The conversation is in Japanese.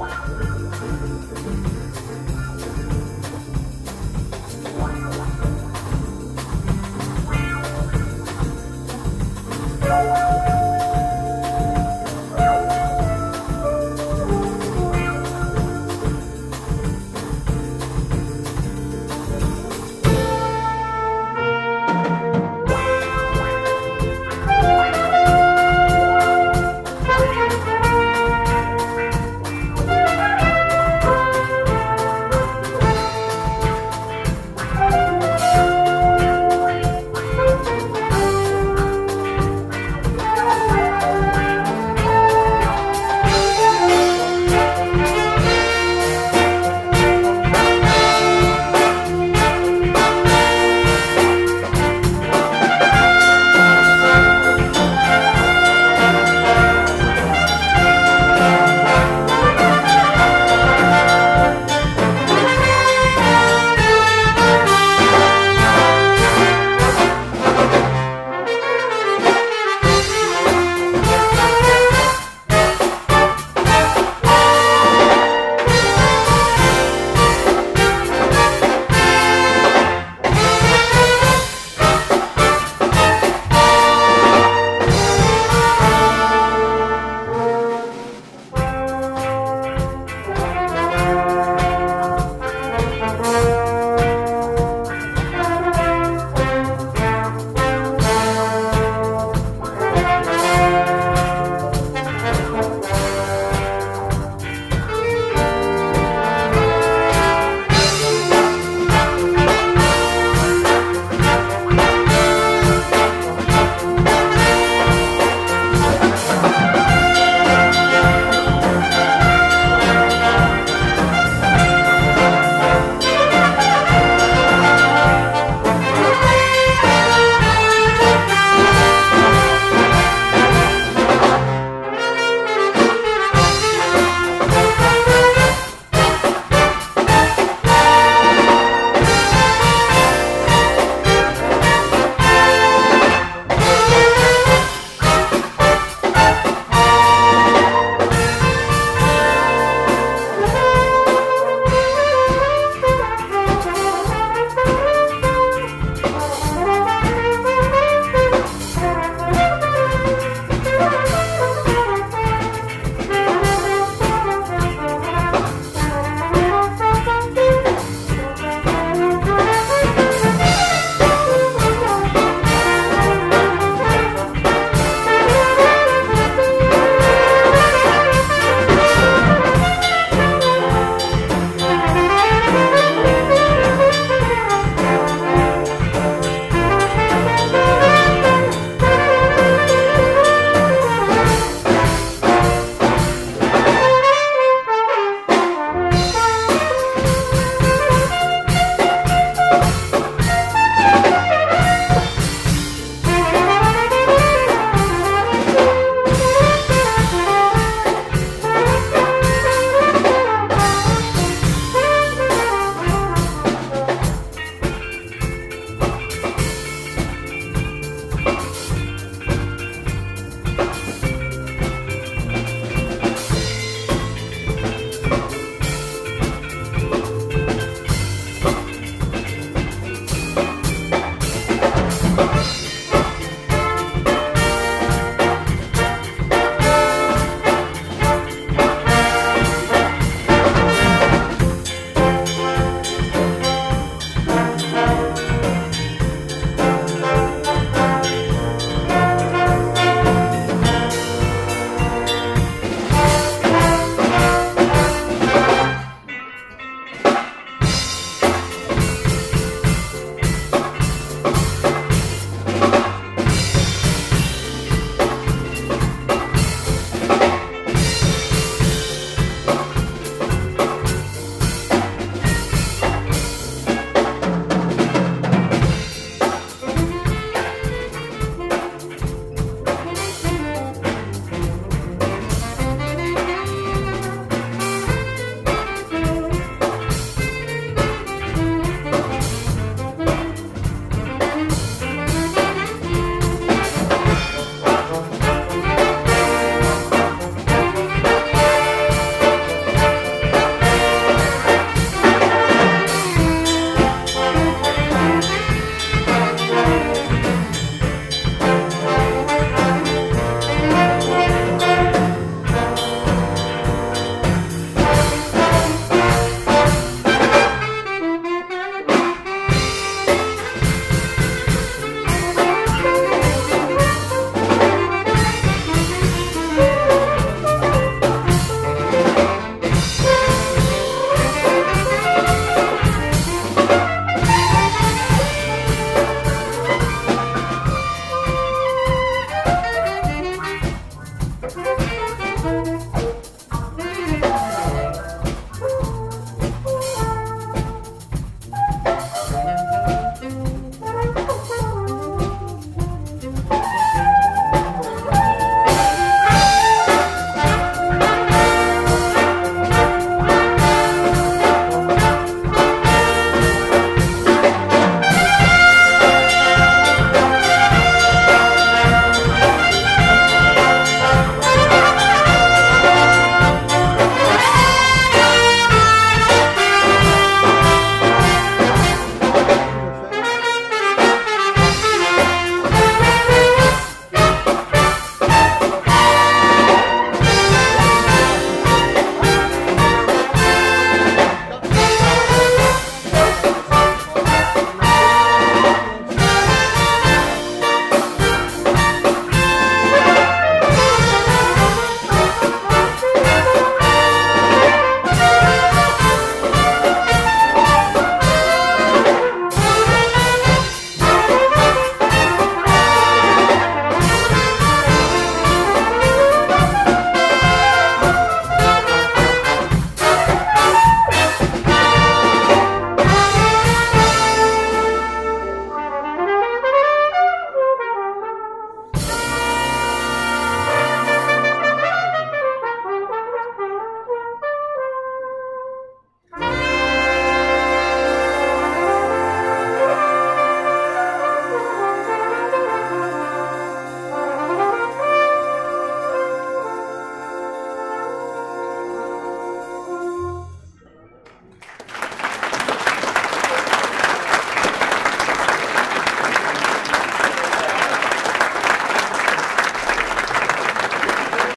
Wow.